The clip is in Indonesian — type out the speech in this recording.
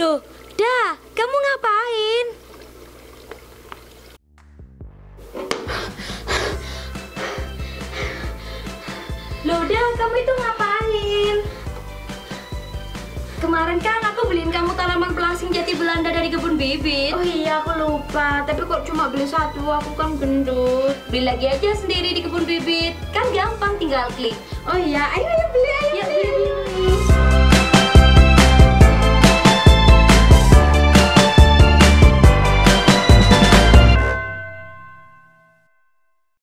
Loda, kamu ngapain? Loh, dah, kamu itu ngapain? Kemarin kan aku beliin kamu tanaman pelasing jati Belanda dari kebun bibit. Oh iya aku lupa, tapi kok cuma beli satu, aku kan gendut. Beli lagi aja sendiri di kebun bibit. Kan gampang tinggal klik. Oh iya, ayo ayo beli ya,